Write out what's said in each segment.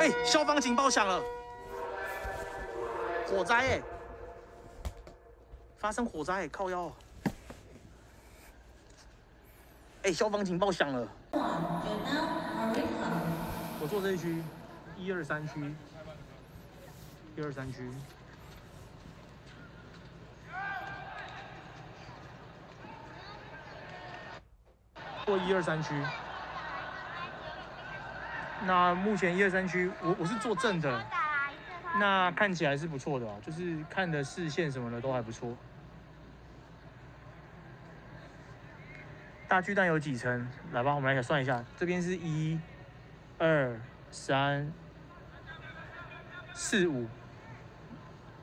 哎，消防警报响了，火灾哎，发生火灾，靠腰。哎，消防警报响了。我坐这一区，一二三区，一二三区。过一二三区。那目前一二三区，我我是坐正的，那看起来是不错的啊，就是看的视线什么的都还不错。大巨蛋有几层？来吧，我们来算一下，这边是一、二、三、四、五，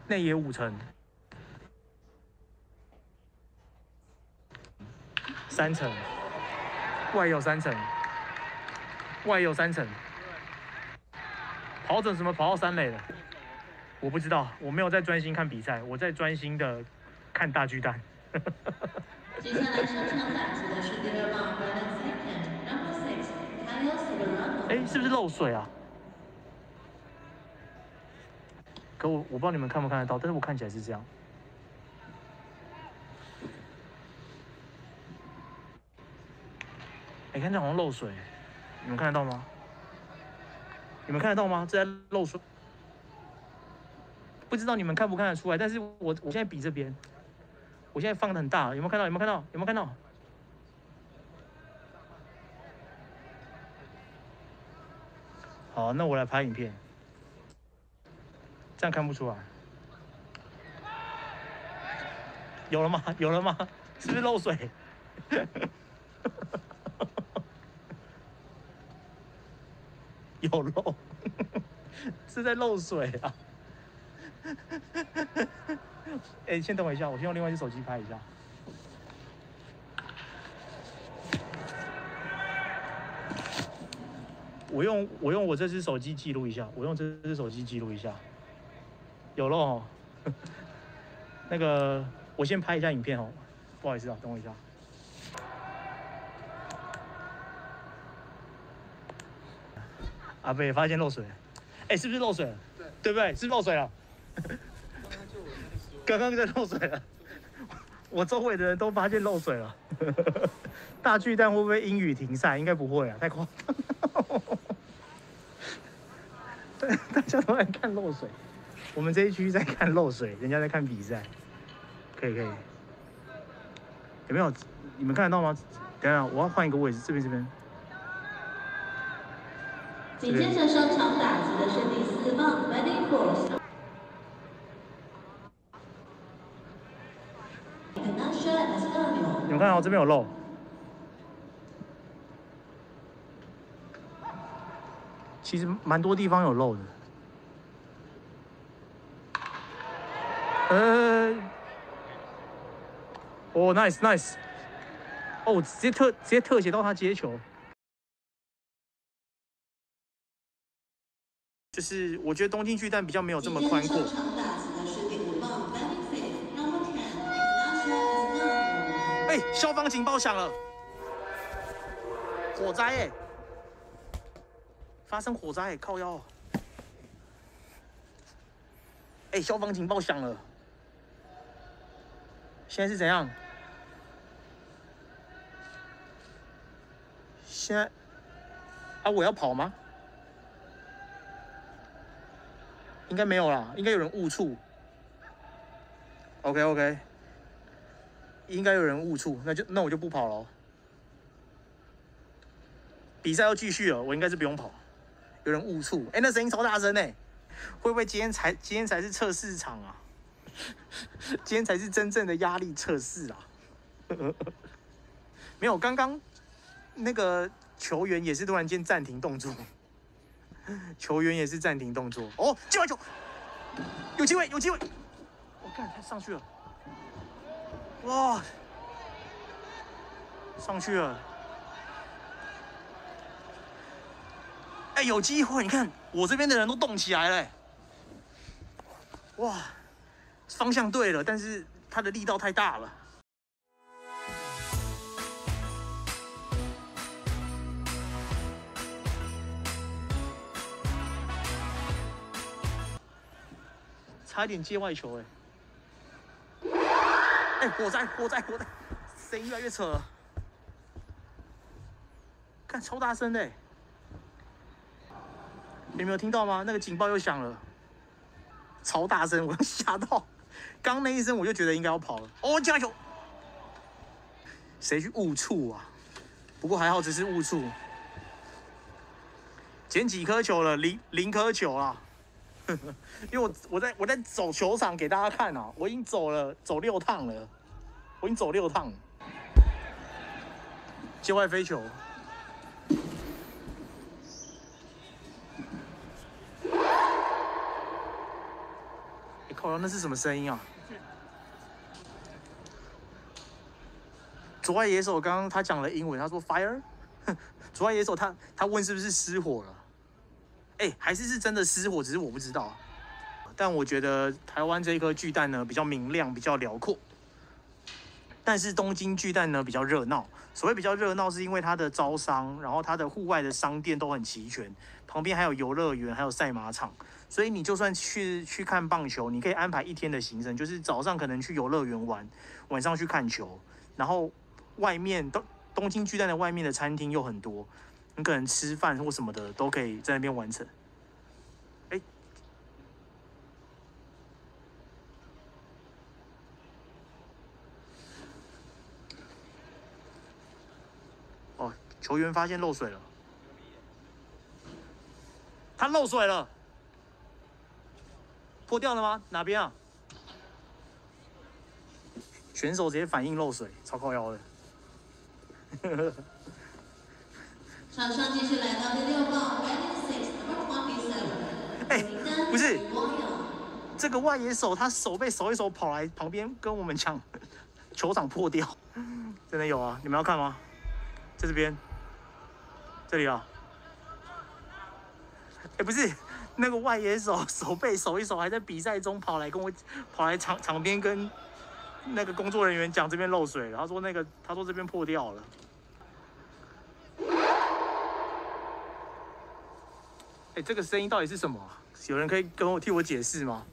内也五层，三层，外有三层，外有三层。跑整什么跑到三垒了？我不知道，我没有在专心看比赛，我在专心的看大巨蛋。接下来上场打击的是第二棒 Brandon Second，Number Six，Kyle Silverano。哎，是不是漏水啊？可我我不知道你们看不看得到，但是我看起来是这样。你看这好像漏水，你们看得到吗？你们看得到吗？这在漏水，不知道你们看不看得出来。但是我我现在比这边，我现在放的很大，有没有看到？有没有看到？有没有看到？好，那我来拍影片，这样看不出来。有了吗？有了吗？是不是漏水？有漏，是在漏水啊！哎，先等我一下，我先用另外一只手机拍一下。我用我用我这只手机记录一下，我用这只手机记录一下。有漏，那个我先拍一下影片哦，不好意思啊，等我一下。阿贝发现漏水，哎，是不是漏水了？对，对不对？是漏水了。刚刚在漏水了，我周围的人都发现漏水了。大巨蛋会不会阴雨停赛？应该不会啊，太夸张。对，大家都在看漏水，我们这一区在看漏水，人家在看比赛。可以可以，有没有？你们看得到吗？等下，我要换一个位置，这边这边。紧接着上场打击的是第四棒 m a n y Force。你们看哦，这边有漏，其实蛮多地方有漏的。呃，哦，nice nice，哦，直接特直接特写到他接球。就是我觉得东京巨蛋比较没有这么宽阔。哎，消防警报响了，火灾哎，发生火灾，靠腰。哎，消防警报响了，现在是怎样？现在啊，我要跑吗？应该没有啦，应该有人误触。OK OK，应该有人误触，那就那我就不跑了。比赛要继续了，我应该是不用跑。有人误触，哎，那声音超大声哎，会不会今天才今天才是测试场啊？今天才是真正的压力测试啊！没有，刚刚那个球员也是突然间暂停动作。球员也是暂停动作哦，接完球，有机会，有机会！我看他上去了，哇，上去了！哎，有机会！你看我这边的人都动起来了，哇，方向对了，但是他的力道太大了。差一点界外球哎、哎、火灾火灾火灾，声音越来越扯了，看超大声的、欸，你没有听到吗？那个警报又响了，超大声，我 吓到，刚那一声我就觉得应该要跑了。哦，加油，谁去误触啊？不过还好只是误触，捡几颗球了，零零颗球啦。因为我我在我在走球场给大家看啊，我已经走了走六趟了，我已经走六趟了。界外飞球，哎、靠，那是什么声音啊？左外野手刚刚他讲了英文，他说 fire。左外野手他他问是不是失火了？哎、还是是真的失火，只是我不知道。但我觉得台湾这一颗巨蛋呢比较明亮，比较辽阔。但是东京巨蛋呢比较热闹。所谓比较热闹，是因为它的招商，然后它的户外的商店都很齐全，旁边还有游乐园，还有赛马场。所以你就算去去看棒球，你可以安排一天的行程，就是早上可能去游乐园玩，晚上去看球，然后外面东东京巨蛋的外面的餐厅又很多，你可能吃饭或什么的都可以在那边完成。哎、哦，球员发现漏水了，他漏水了，破掉了吗？哪边啊？选手直接反应漏水，超靠腰的。场上继续来到第六号 Running Six Number Twenty Seven，哎不是这个外野手他手背手一手跑来旁边跟我们讲，球场破掉，真的有啊？你们要看吗？在这边，这里啊。哎、不是，那个外野手手背手一手还在比赛中跑来跟我跑来场场边跟那个工作人员讲这边漏水然后说那个他说这边破掉了。哎、这个声音到底是什么？有人可以跟我替我解释吗？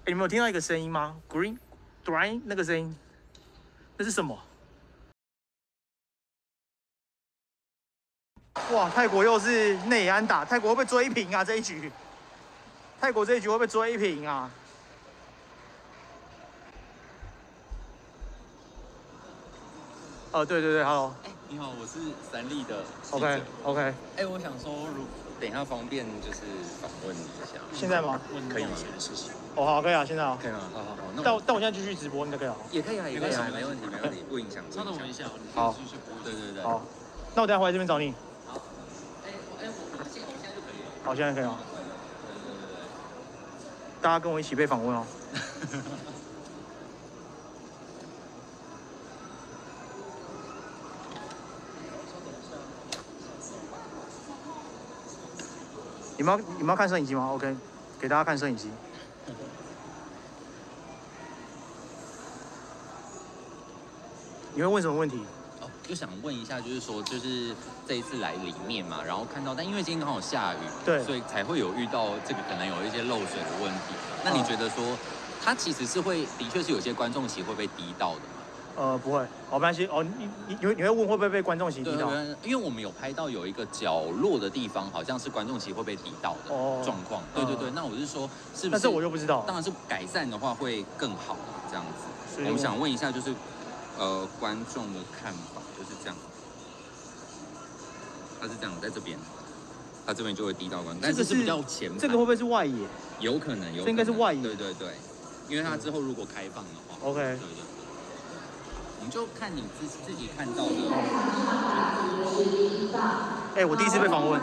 哎、你们有听到一个声音吗？Green Green 那个声音，那是什么？哇，泰国又是内安打，泰国会不会追平啊？这一局，泰国这一局会不会追平啊？哦，对对对，Hello，OK 哎，你好，我是三立的。OK OK，哎，我想说，如等一下方便就是访问你一下，现在吗？可以吗？哦，好，可以啊，现在啊。可以吗？好好好，那我但我但我现在继续直播，你就可以了。也可以啊，也可以啊，没问题，没问题，不影响。稍等我一下，你好继续播。对对对。好，那我等下回来这边找你。好。哎，我哎，我我现我现在就可以了。好，现在可以了。对对对对大家跟我一起被访问哦。你们要你们要看摄影机吗？OK，给大家看摄影机。你会问什么问题？哦，就想问一下，就是说，就是这一次来里面嘛，然后看到，但因为今天刚好下雨，对所以才会有遇到这个可能有一些漏水的问题。那你嗯觉得说，它其实是会，的确是有些观众席会被滴到的嘛？呃，不会，哦，没关系。哦，你你你会你会问会不会被观众席对踢到？对，因为我们有拍到有一个角落的地方，好像是观众席会被滴到的哦状况。对对对，嗯那我是说，是不是？但是我又不知道。当然是改善的话会更好，这样子。所以我们想问一下，就是呃观众的看法就是这样。他是这样，在这边，他这边就会滴到观众，但是是比较前排，这个会不会是外野有可能有可能，这应该是外野对对对，因为他之后如果开放的话？OK 对对对，我们就看你自自己看到的。哎、我第一次被访问。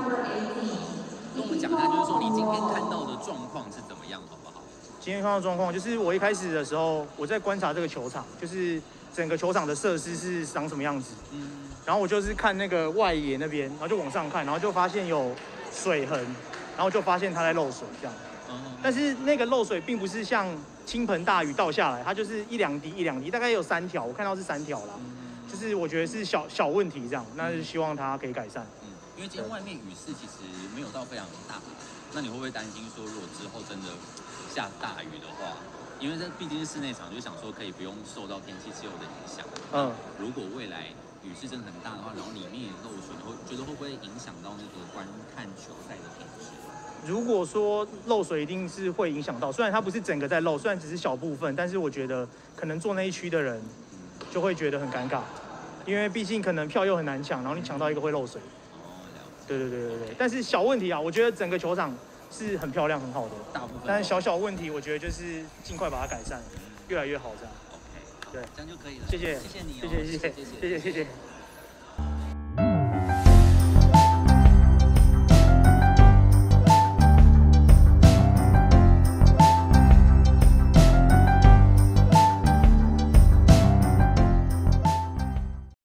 跟我们讲一下，就是说你今天看到的状况是怎么样，好不好？今天看到状况，就是我一开始的时候，我在观察这个球场，就是整个球场的设施是长什么样子。嗯，然后我就是看那个外野那边，然后就往上看，然后就发现有水痕，然后就发现它在漏水这样。嗯但是那个漏水并不是像倾盆大雨倒下来，它就是一两滴一两滴，大概有三条，我看到是三条啦。嗯就是我觉得是小小问题这样，那就希望它可以改善。嗯因为今天外面雨势其实没有到非常大，那你会不会担心说，如果之后真的下大雨的话，因为这毕竟是室内场，就想说可以不用受到天气气候的影响。嗯，如果未来雨势真的很大的话，然后里面也漏水，你会觉得会不会影响到那个观看球赛的品质？如果说漏水一定是会影响到，虽然它不是整个在漏，虽然只是小部分，但是我觉得可能坐那一区的人就会觉得很尴尬，因为毕竟可能票又很难抢，然后你抢到一个会漏水。对对对对对，但是小问题啊，我觉得整个球场是很漂亮很好的，大部分，但是小小问题，我觉得就是尽快把它改善，越来越好这样。OK，好对这样就可以了。谢谢，谢谢你、谢谢谢谢谢谢谢谢。